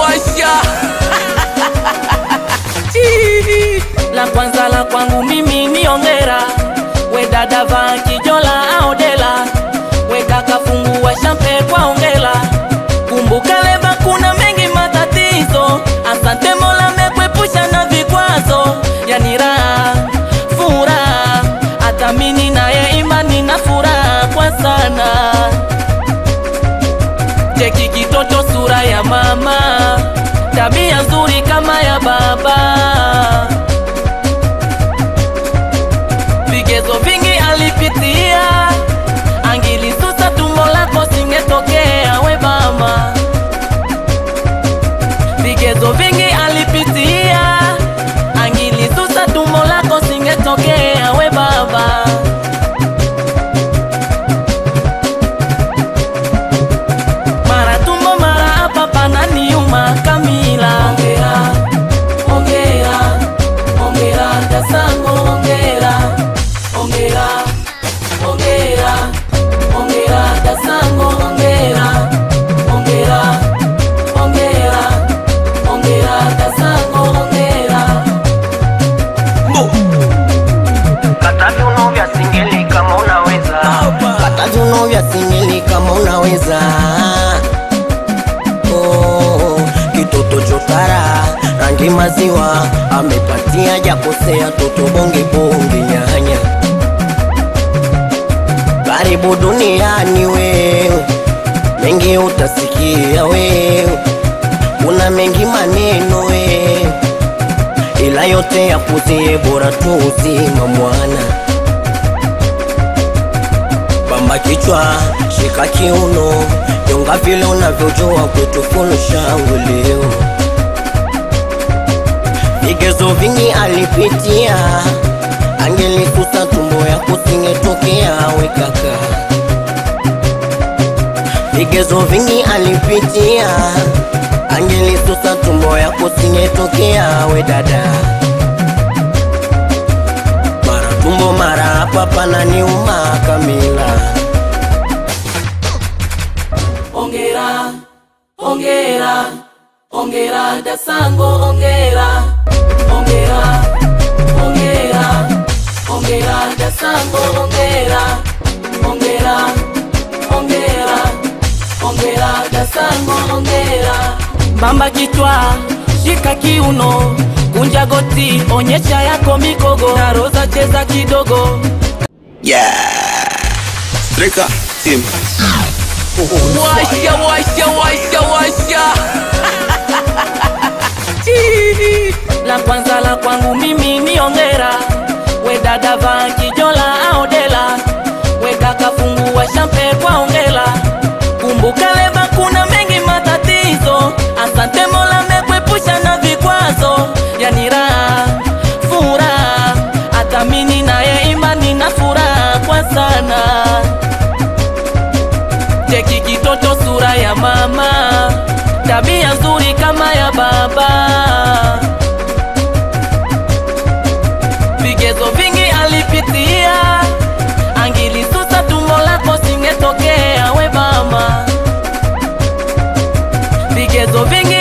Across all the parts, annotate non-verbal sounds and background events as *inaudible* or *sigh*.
Washa. *laughs* La kwanza la kwangu mimi ni ongera, we dada vaa kijola aodela, we kaka fungua shampe kwa ongela. Kumbuka leba kuna mengi matatizo, asante Mola mekwepusha na vikwazo, yani raha furaha, hata naye imani na furaha kwa sana cheki kitoto sura ya mama, tabia nzuri kama ya baba, kama unaweza. Oh, kitoto chotara rangi maziwa amepatia jakosea toto bonge bonge nyanya. Karibu duniani wewe, mengi utasikia wewe, kuna mengi maneno wewe ila yote yakuzie bora tu uzima mwana. Bamba kichwa, shika kiuno, nyonga vile unavyojua kwetu fulu shangwe leo. Vigezo vingi alipitia, angelikusa tumbo ya kusingetokea we kaka. Vigezo vingi alipitia, angelisusa tumbo ya kusingetokea we dada. Mara tumbo mara hapa pananiuma Kamila. Ongera, Dasango, ongera, ongera, ongera, ongera Dasango, ongera, ongera, ongera, ongera Dasango, ongera. Bamba kichwa, shika kiuno, kunja goti, onyesha yako mikogo, na roza cheza kidogo. Yeah. Treka team. Chii. *laughs* la kwanza la kwangu mimi ni ongera, we dada vaa kijola aodela, we kaka fungua shampe kwa ongela. Kumbuka vigezo vingi alipitia, angilisusa tumbo lako singetokea we mama, vigezo vingi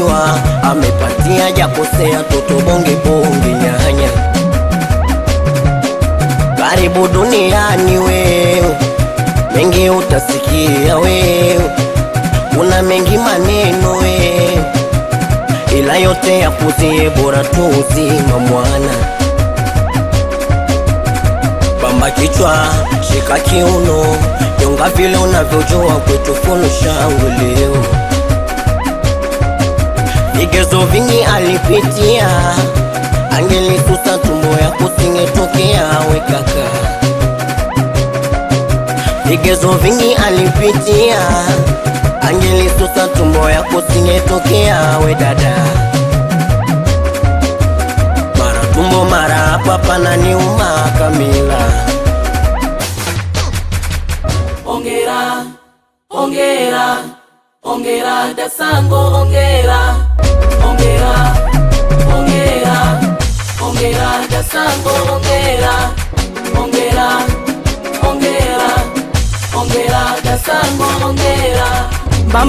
maziwa amepatia jakosea toto bonge bonge nyanya. Karibu duniani wewe, mengi utasikia wewe, kuna mengi maneno wewe ila yote yakuzie bora tu uzima mwana. Bamba kichwa, shika kiuno, nyonga vile unavyojua kwetu leo vigezo vingi alipitia. Angelisusa tumbo ya kusingetokea we kaka. Vigezo vingi alipitia. Angelisusa tumbo ya kusingetokea we dada. Mara tumbo mara hapa pananiuma kamila. Ongera ongera ongera dasango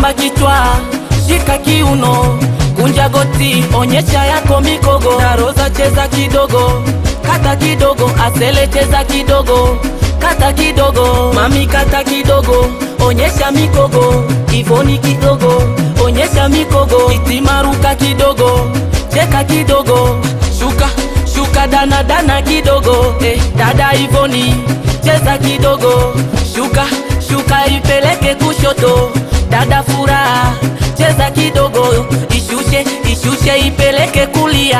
mbamba kichwa shika kiuno kunja goti onyesha yako mikogo. Daroza cheza kidogo kata kidogo asele cheza kidogo kata kidogo mami kata kidogo onyesha mikogo ivoni kidogo onyesha mikogo itimaruka kidogo cheka kidogo shuka shuka dana dana kidogo eh, dada ivoni cheza kidogo shuka shuka ipeleke kushoto dada furaha cheza kidogo ishushe ishushe ipeleke kulia.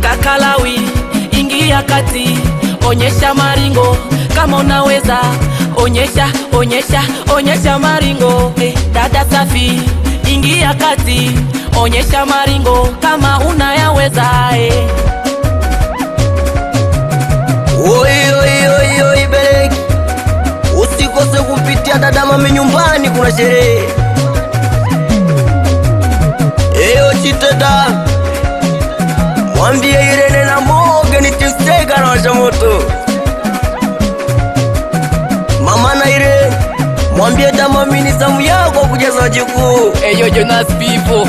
Kakalawi ingia kati onyesha maringo. Kama unaweza onyesha onyesha onyesha maringo. Eh, dada safi ingia kati onyesha maringo. Kama unayaweza eh. Oi, kumpitia dada mami nyumbani, kuna sherehe. Eyo chiteta, mwambie Irene na Moge ni tisega na washa moto. Mama na Irene, mwambie tamami ni zamu yako kujaza jukuu. Eyo Jonas ongera